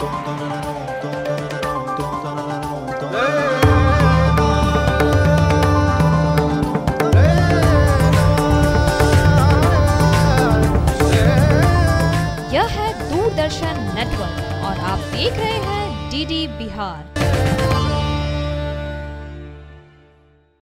यह है दूरदर्शन नेटवर्क और आप देख रहे हैं डीडी बिहार।